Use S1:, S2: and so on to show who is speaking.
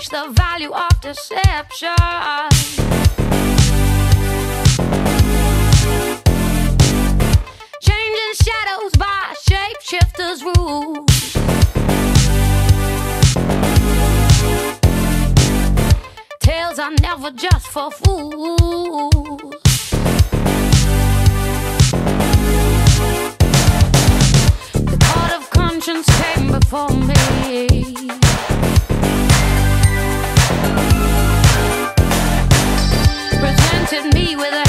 S1: teach the value of deception. changing shadows by shapeshifters rules. Tales are never just for fools. The God of conscience came before me. to me with a